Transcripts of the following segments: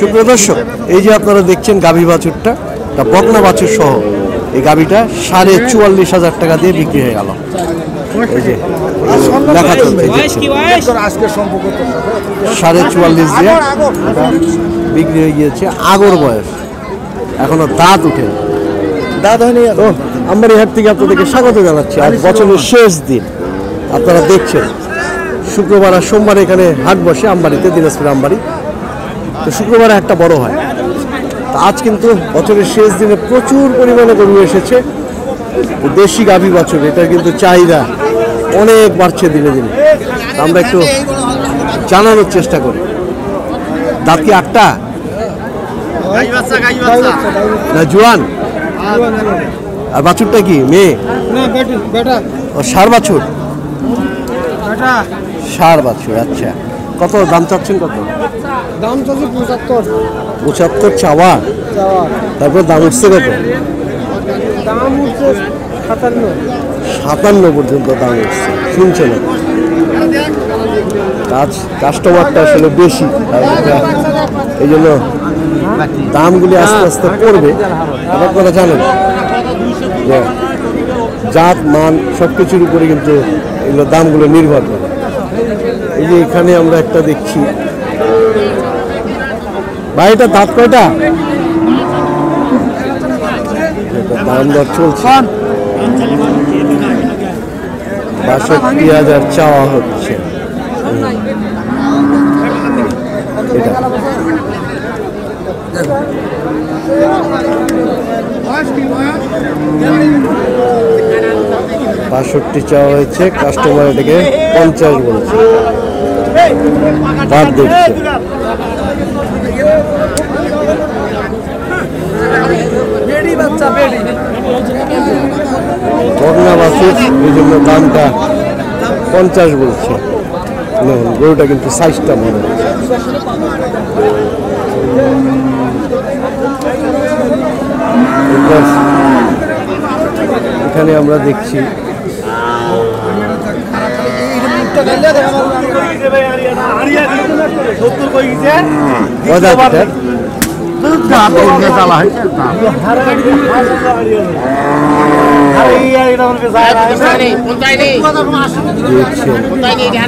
সুপ্রিয় দর্শক এই যে আপনারা দেখছেন গাভী বাছুরটা তা বকনা বাছুর সহ এই গাভীটা সাড়ে চুয়াল্লিশ হাজার টাকা দিয়ে বিক্রি হয়ে গেল। চলছে সাড়ে চুয়াল্লিশ দিয়ে বিক্রি হয়ে গিয়েছে আগর বয়স। এখনও দাঁত উঠে দাঁত হয়নি আমার হাট থেকে আপনাদেরকে স্বাগত জানাচ্ছি। আজ বছরের শেষ দিন। আপনারা দেখছেন শুক্রবার আর সোমবার এখানে হাট বসে আমবাড়িতে দিনাজপুর আমবাড়ি তো শুক্রবার হাটটা বড় হয়। তো আজ কিন্তু বছরের শেষ দিনে প্রচুর পরিমাণে গরু এসেছে। দেশি গাভী বছর এটা কিন্তু চাহিদা অনেক বাড়ছে দিনে দিনে। আমরা একটু জানানোর চেষ্টা করি। দাঁত কি আটটা? না জোয়ান? আর বাছুরটা কি মেয়ে? ও সার বাছুর? সার বাছুর আচ্ছা। কত? দাম চাচ্ছেন কত? দাম চলছে পঁচাত্তর। পঁচাত্তর চাওয়া? তারপর দাম উঠছে কত? দাম উঠছে সাতান্ন। সাতান্ন পর্যন্ত দাম উঠছে। শুনছে না কাজ কাস্টমারটা আসলে বেশি। এই জন্য দামগুলি আস্তে আস্তে পড়বে। এটা কথা জানেন জাত মান সব কিছুর উপরে কিন্তু এগুলো দামগুলো নির্ভর করে। এই যে এখানে আমরা একটা দেখছি। ভাই দাঁত কয়টা? দাম দর চলছে। বাষট্টি হাজার চাওয়া হচ্ছে। এটা। বাষট্টি চাওয়া হয়েছে কাস্টমার এটাকে পঞ্চাশ বলছে। দাঁত দেখছে দামটা পঞ্চাশ বলছে। গরুটা কিন্তু সাইজটা মনে হচ্ছে আমরা দেখছি।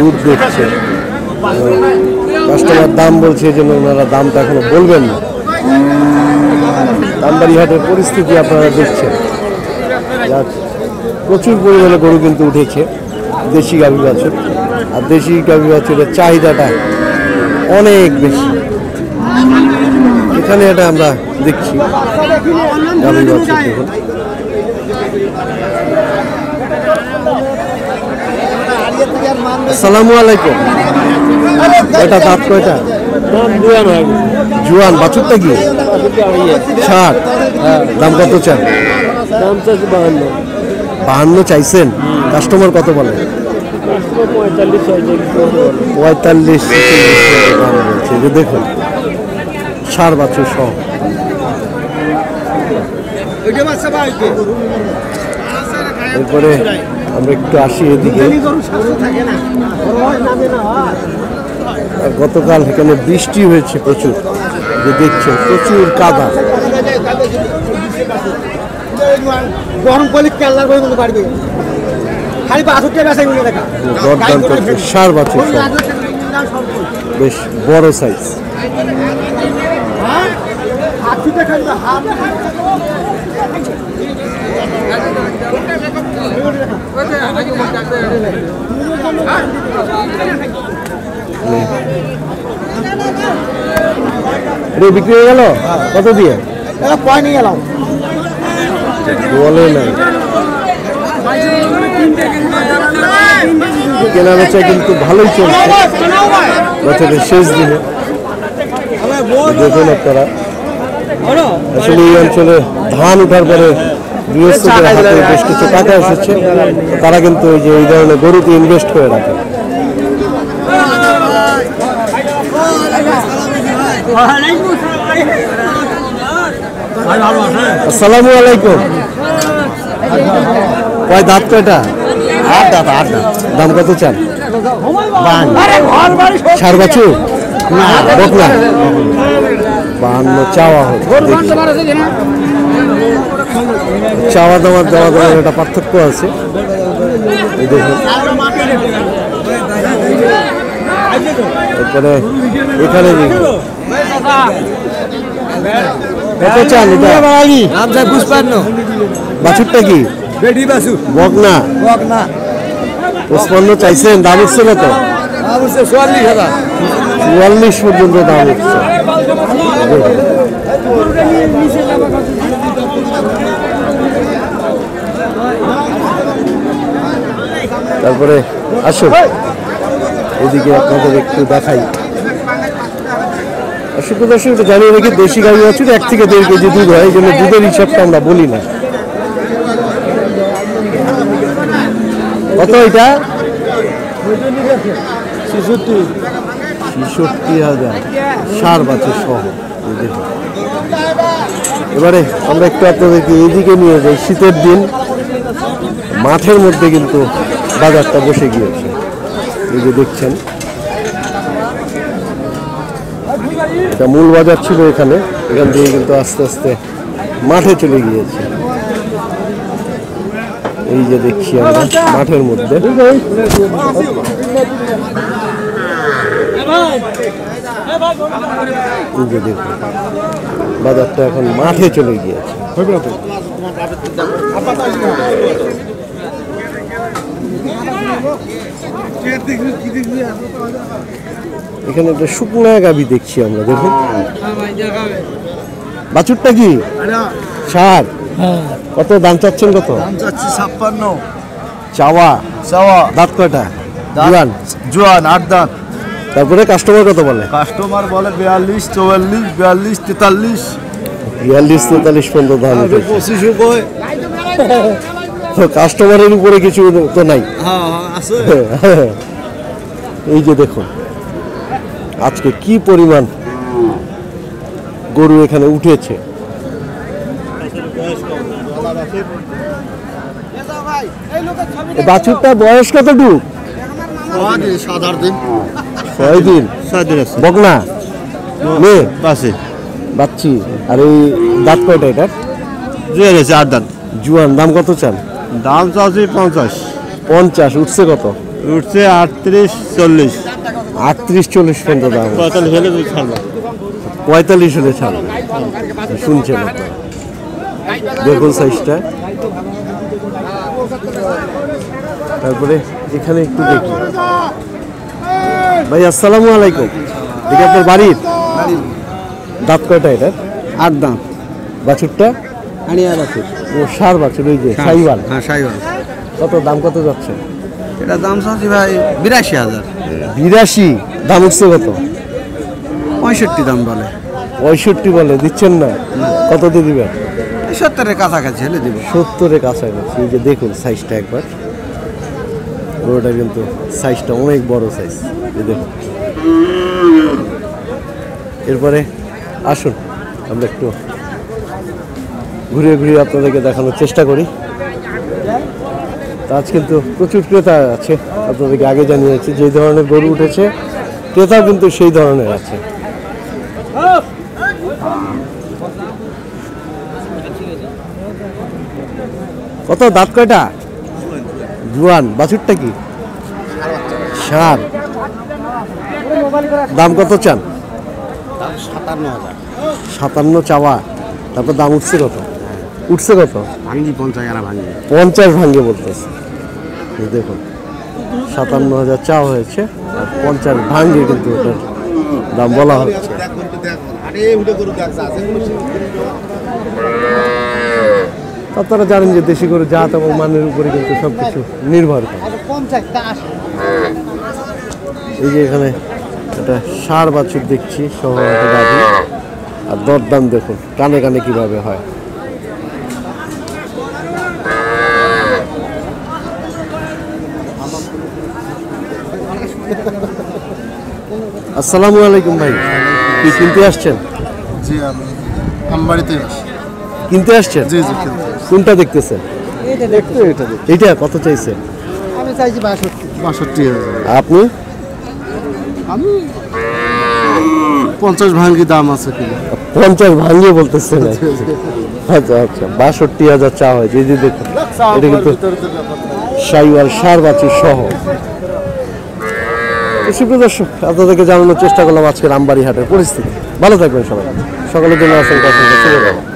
দুধ দেখছেন কাস্টমার দাম বলছে এই জন্য ওনারা দামটা এখনও বলবেন না। দামবাড়ি হাটের পরিস্থিতি আপনারা দেখছেন। প্রচুর পরিমাণে গরু কিন্তু উঠেছে, দেশি গাভী বাছুর আর দেশি গাভী বাছুরের চাহিদাটা অনেক বেশি। এখানে এটা আমরা দেখছি, গাভী বাছুর দেখুন আসসালামু আলাইকুম। এটা দাঁত কয়টা? জুয়ান, বাছুরটা কি? ষাট। দাম কত চান? দাম চাচ্ছে বাহান্ন। বাহান্ন চাইছেন। কাস্টমার কত বলে? পঁয়তাল্লিশ। যে দেখুন, সার বাছুর সহ। এরপরে আমরা একটু আসি এদিকে। গতকাল এখানে বৃষ্টি হয়েছে প্রচুর। যে দেখছেন, প্রচুর কাদা। গরম করলে কেল্লার বই মতো পারবে খালি বাষট্টি বেসাই মনে দেখা। সার বাছুর বেশ বড় সাইজ এটা বিক্রি হয়ে গেল? কত দিয়ে? পয় নিয়ে গেলাম। বলে নাই কেনা বেচা কিন্তু ভালোই চলছে। বছরের শেষ দিনে। দেখুন আপনারা। আসলে এই অঞ্চলে ধান ওঠার পরে গৃহস্থদের হাতে বেশ কিছু টাকা এসেছে। তারা কিন্তু ওই যে এই ধরনের গরুতে ইনভেস্ট করে রাখে। আলাইকুম। কয় দাঁত কয়টা? আট দাঁত আট দাঁত। দাম কত চান? সার বকনা? বাহান্ন চাওয়া চাওয়া দাওয়ার দেওয়া দেওয়ার একটা পার্থক্য আছে। দেখুন। এখানে কত চান এটা নাম যায় পুষ্পান্ন বাছুরটা কি? বেডি বাসু বকনা? বক না পঁচপান্ন চাইছেন দাম উঠছে কত? নাম হচ্ছে চুয়াল্লিশ হাজার। চুয়াল্লিশ পর্যন্ত দাম উঠছে। তারপরে আসুন। এদিকে আপনাদের একটু দেখাই। আসুন দর্শক একটু জানিয়ে রেখে দেশি গাড়ি বাছুর এক থেকে দেড় কেজি দুধ হয় এই জন্য দুধের হিসাবটা আমরা বলি না। কত এটা? ছেষট্টি ছেষট্টি হাজার। সার বাছুর সহ এবারে আমরা একটু আপনাদেরকে এইদিকে নিয়ে যাই শীতের দিন। মাঠের মধ্যে কিন্তু বাজারটা বসে গিয়েছে। এই যে দেখছেন এটা মূল বাজার ছিল এখানে। এখান থেকে কিন্তু আস্তে আস্তে মাঠে চলে গিয়েছে। এই যে দেখছি আমরা মাঠের মধ্যে। বাজারটা এখন মাঠে চলে গিয়েছে। এখানে একটা শুকনা গাবি দেখছি আমরা দেখুন। বাছুরটা কি? সার? কত দাম চাচ্ছেন কত? দাম চাচ্ছি ছাপ্পান্ন। চাওয়া? চাওয়া। দাঁত কয়টা? জুয়ান? জোয়ান আট দাঁত। তারপরে কাস্টমার কত বলে? কাস্টমার বলে বিয়াল্লিশ চুয়াল্লিশ বিয়াল্লিশ তেতাল্লিশ। বিয়াল্লিশ তেতাল্লিশ পর্যন্ত দাম তো কাস্টমারের উপরে কিছু তো নাই। হ্যাঁ এই যে দেখুন। আজকে কি পরিমাণ গরু এখানে উঠেছে? বাছুরটা বয়স সাত আট দিন ছয় দিন। ছয় দিন বকনা? মেয়ে? আছে বাচ্চি। আর এই দাঁত কয়টা আট দাঁত। জুয়ান দাম কত চান? দাম চাচ্ছি পঞ্চাশ। পঞ্চাশ উঠছে কত? উঠছে আটত্রিশ চল্লিশ। আটত্রিশ চল্লিশ পর্যন্ত দাম। পঁয়তাল্লিশ হলে পঁয়তাল্লিশ হলে ছাড়বে। শুনছেন দেখুন সাইজটা তারপরে এখানে একটু দেখি। ভাই আসসালামু আলাইকুম। এটা আপনার বাড়ির দাঁত কয়টা এটা? আট দাঁত। বাছুরটা? আনিয়া রাখি ও সার বাছুর ওই যে সাইওয়াল। হ্যাঁ সাইওয়াল। কত দাম কত যাচ্ছে? এটা দাম চাচ্ছি ভাই বিরাশি হাজার। বিরাশি দাম উঠছে কত? পঁয়ষট্টি দাম বলে। পঁয়ষট্টি বলে দিচ্ছেন না? কত দিয়ে দিবেন? সত্তরের কাছাকাছি হলে দিব। সত্তরের কাছাকাছি এই যে দেখুন সাইজটা একবার। গরুটা কিন্তু সাইজটা অনেক বড় সাইজ এই দেখুন। এরপরে আসুন আমরা একটু ঘুরে ঘুরে আপনাদেরকে দেখানোর চেষ্টা করি। আজ কিন্তু প্রচুর ক্রেতা আছে। আপনাদেরকে আগে জানিয়েছি যে ধরনের গরু উঠেছে ক্রেতা কিন্তু সেই ধরনের আছে। কত? দাঁত কয়টা? জুয়ান। বাছুরটা কি? সার দাম কত চান? সাতান্ন হাজার সাতান্ন চাওয়া। তারপর দাম উঠছে কত? উঠছে কত? ভাঙ্গি পঞ্চাশ আনা ভাঙ্গি। পঞ্চাশ ভাঙ্গে বলতেছে। দেখুন সাতান্ন হাজার চাওয়া হয়েছে, আর পঞ্চাশ ভাঙ্গে কিন্তু ওটার দাম বলা হচ্ছে। আপনারা জানেন যে দেশি গরু জাত এবং মানের উপরে কিন্তু সব কিছু নির্ভর করে। এই যে এখানে একটা সার বাছুর দেখছি, সহ আর দরদাম দেখুন, কানে কানে কীভাবে হয়। আসসালামু আলাইকুম ভাই। কি কিনতে আসছেন? জি আমি আমবাড়িতে আসি কিনতে আসছেন? জি জি কোনটা দেখতেছেন? এটা দেখতে এটা দেখতে এইটা কত চাইছে আমি চাইছি বাষট্টি। বাষট্টি আপনি? আমি পঞ্চাশ ভাঙ্গি দাম আছে কিনা পঞ্চাশ ভাঙ্গি বলতেছে না আচ্ছা আচ্ছা বাষট্টি হাজার চা হয়। যে যে দেখুন এটা কিন্তু সাইওয়াল সার বাছুর সহ। সুপ্রিয় দর্শক আপনাদেরকে জানানোর চেষ্টা করলাম আজকে রামবাড়ি হাটের পরিস্থিতি। ভালো থাকবেন সবাই। সকলের জন্য অসংখ্য অসংখ্য